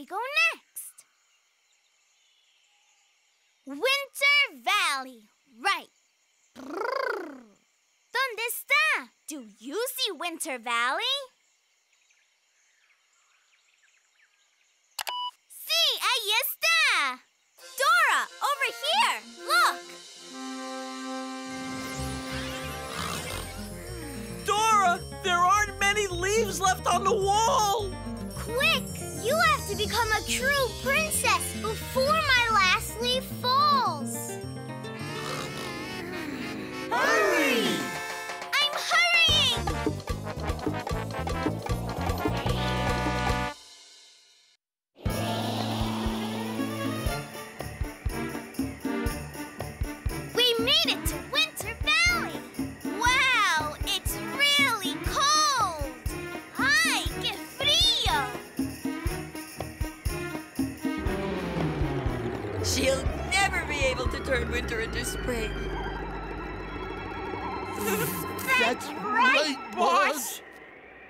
we go next? Winter Valley. Right. ¿Dónde está? Do you see Winter Valley? Sí, ahí está. Dora, over here. Look. Dora, there aren't many leaves left on the wall. To become a true princess before my last leaf falls. Hurry! I'm hurrying! We made it She'll never be able to turn winter into spring. That's right, boss!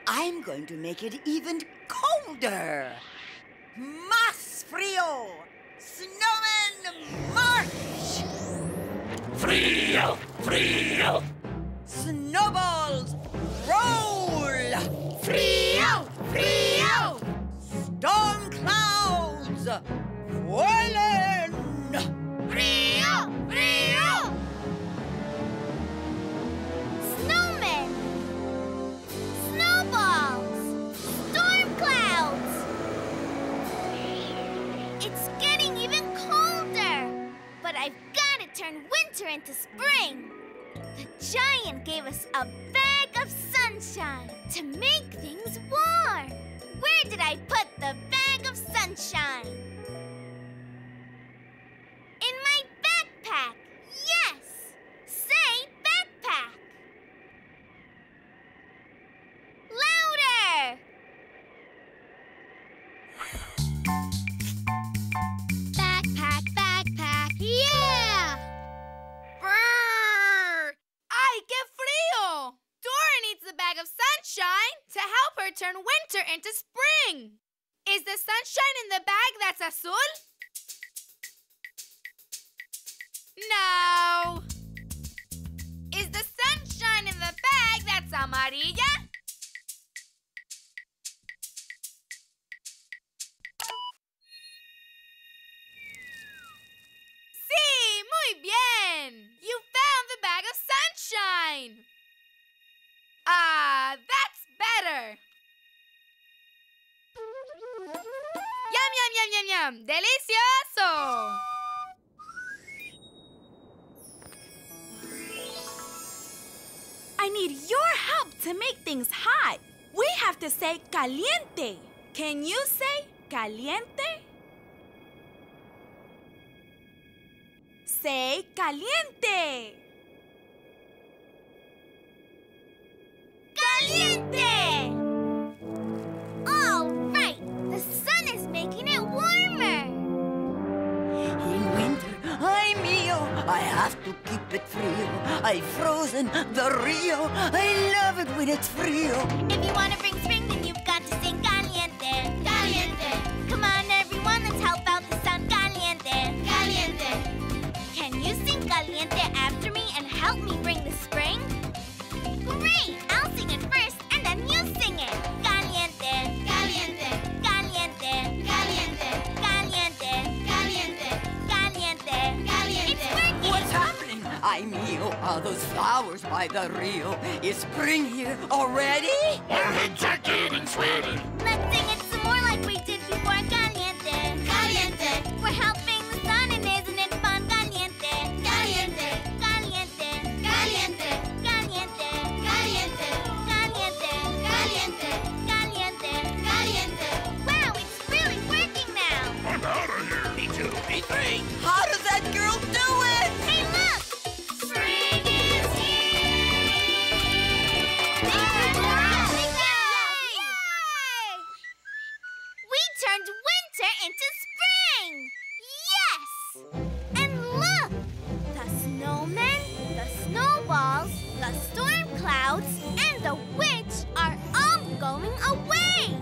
I'm going to make it even colder. Más frío! Snowman march! Frío, frío. Snowballs roll! Frío! Frío! Storm clouds whirling! Into spring! The giant gave us a bag of sunshine to make things warm! Where did I put the bag of sunshine? Turn winter into spring. Is the sunshine in the bag that's azul? No. Is the sunshine in the bag that's amarilla? Sí, muy bien. You found the bag of sunshine. Ah, that's better. Delicioso. I need your help to make things hot. We have to say caliente. Can you say caliente? Say. Caliente! I have to keep it frio. I've frozen the Rio. I love it when it's frio. If you want to happening? Ay mio, are those flowers by the Rio? Is spring here already? Our heads are getting sweaty. Let's sing it some more like we did before. Caliente. Caliente. We're helping the sun and isn't it fun? Caliente. Caliente. Caliente. Caliente. Caliente. Caliente. Caliente. Caliente. Caliente. Caliente. Wow, it's really working now. I'm out of here. Me two, me three. How does that girl do it? goats and the witch are all going away!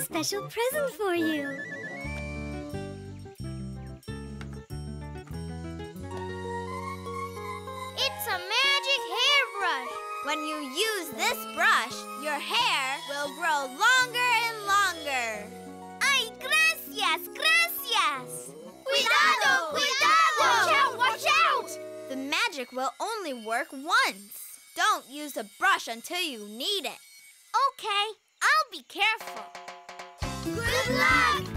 Special present for you. When you use this brush, your hair will grow longer and longer. Ay, gracias, gracias. Cuidado, cuidado! Watch out, watch out! The magic will only work once. Don't use the brush until you need it. Okay, I'll be careful. Good luck!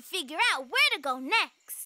To figure out where to go next.